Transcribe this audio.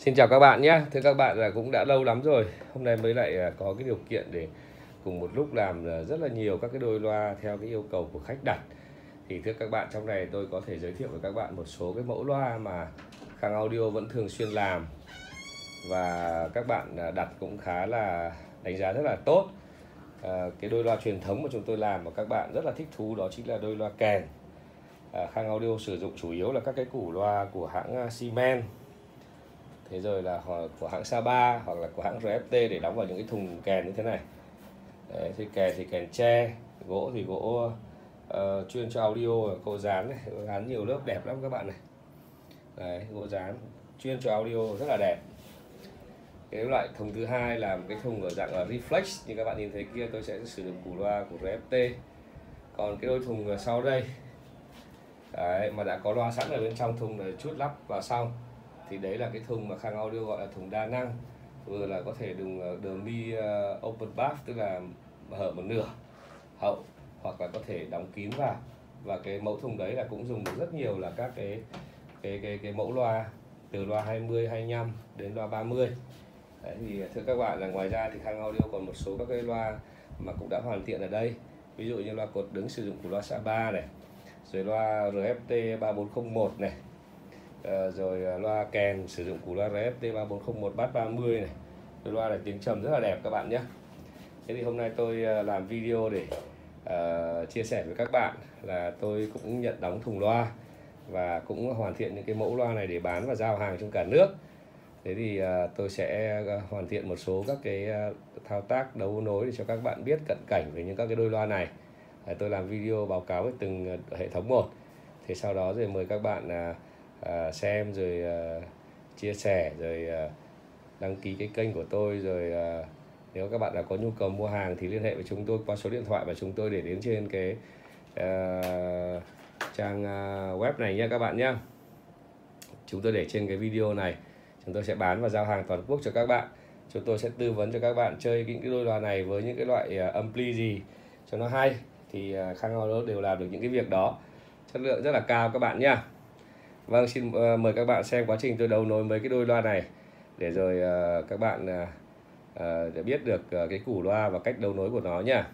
Xin chào các bạn nhé. Thưa các bạn là cũng đã lâu lắm rồi. Hôm nay mới lại à, có cái điều kiện để cùng một lúc làm à, rất là nhiều các cái đôi loa theo cái yêu cầu của khách đặt. Thì thưa các bạn trong này tôi có thể giới thiệu với các bạn một số cái mẫu loa mà Khang Audio vẫn thường xuyên làm và các bạn à, đặt cũng khá là đánh giá rất là tốt. À, cái đôi loa truyền thống mà chúng tôi làm mà các bạn rất là thích thú đó chính là đôi loa kèn. À, Khang Audio sử dụng chủ yếu là các cái củ loa của hãng Siemens thế rồi là của hãng Saba hoặc là của hãng RFT để đóng vào những cái thùng kèn như thế này. Đấy, thì kèn thì kèn tre gỗ thì gỗ uh, chuyên cho audio cô dán này dán nhiều lớp đẹp lắm các bạn này. Đấy, gỗ dán chuyên cho audio rất là đẹp. Cái loại thùng thứ hai là một cái thùng ở dạng là reflex như các bạn nhìn thấy kia tôi sẽ sử dụng củ loa của RFT còn cái đôi thùng sau đây Đấy, mà đã có loa sẵn ở bên trong thùng để chút lắp vào xong thì đấy là cái thùng mà Khang Audio gọi là thùng đa năng. Vừa là có thể dùng ờ, đường mi ờ, open bath tức là hở một nửa hậu hoặc là có thể đóng kín vào. Và cái mẫu thùng đấy là cũng dùng được rất nhiều là các cái cái cái cái mẫu loa từ loa 20 25 đến loa 30 đấy, thì ờ, thưa các bạn là ngoài ra thì Khang Audio còn một số các cái loa mà cũng đã hoàn thiện ở đây. Ví dụ như loa cột đứng sử dụng của loa Saba này rồi loa RFT 3401 này Ờ, rồi ờ, loa kèn sử dụng củ loa RF T3401 Bass 30 này. Cái loa này tiếng trầm rất là đẹp các bạn nhé. Thế thì hôm nay tôi ờ, làm video để uh, chia sẻ với các bạn là tôi cũng nhận đóng thùng loa và cũng hoàn thiện những cái mẫu loa này để bán và giao hàng trong cả nước. Thế thì uh, tôi sẽ hoàn thiện một số các cái uh, thao tác đấu nối để cho các bạn biết cận cảnh về những các cái đôi loa này. Uh, tôi làm video báo cáo với từng hệ thống một. Thế sau đó rồi mời các bạn uh, Ờ, xem rồi ờ, chia sẻ rồi ờ, đăng ký cái kênh của tôi rồi nếu các bạn là có nhu cầu mua hàng thì liên hệ với chúng tôi qua số điện thoại và chúng tôi để đến trên cái uh, trang uh, web này nha các bạn nhé chúng tôi để trên cái video này. Chúng tôi sẽ bán và giao hàng toàn quốc cho các bạn. Chúng tôi sẽ tư vấn cho các bạn chơi những cái đôi loa này với những cái loại uh, ampli gì cho nó hay thì uh, Khang Audio đều làm được những cái việc đó. Chất lượng rất là cao các bạn nhé Vâng, xin ờ, mời các bạn xem quá trình tôi đấu nối mấy cái đôi loa này để rồi ờ, các bạn ờ, để biết được cái củ loa và cách đấu nối của nó nha.